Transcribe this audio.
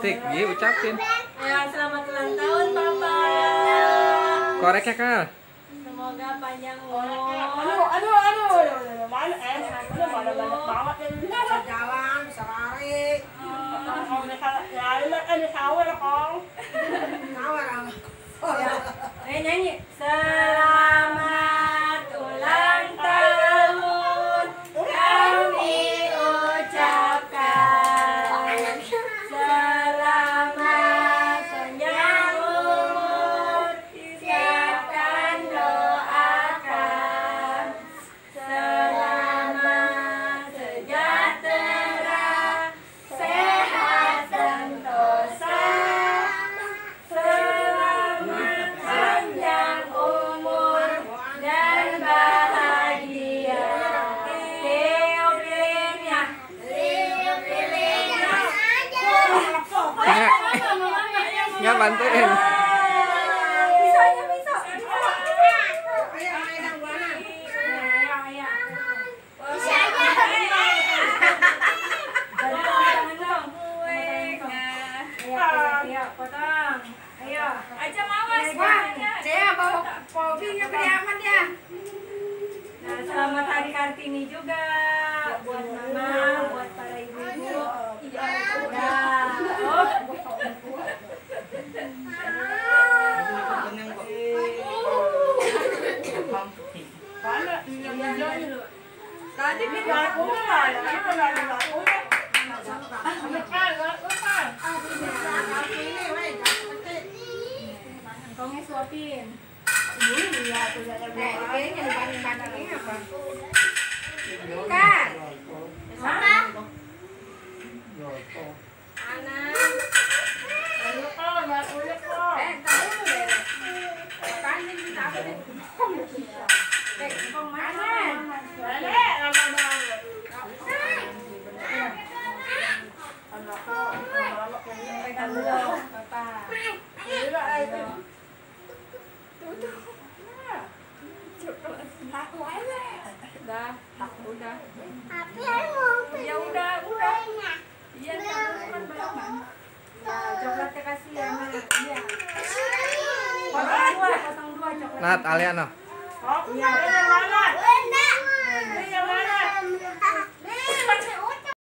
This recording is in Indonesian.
Tik, Gi, ucapin. Ya, selamat ulang tahun, Papa. Korek ya, Kal. Semoga panjang umur. aduh aduh aduh mana eh aduh mana banyak banget ini jalan bisa lari kalau ya ini kan sawah ya kong nawar oh Ya. Eh, nyanyi. Bantuin. Ya Nah, selamat Hari Kartini juga buat mama, buat para ibu-ibu. Ya. Oh. mana tadi di aku ya kan ini ya bandingin apa kan Apa? anak deh eh kong mana nenek lama banget anak kong lama dulu, Papa. Gila itu. Udah, udah. Ya udah, udah. Iya, kasih ya. Potong dua, potong dua. Nat, Aliano. Oh, iya, ini mana?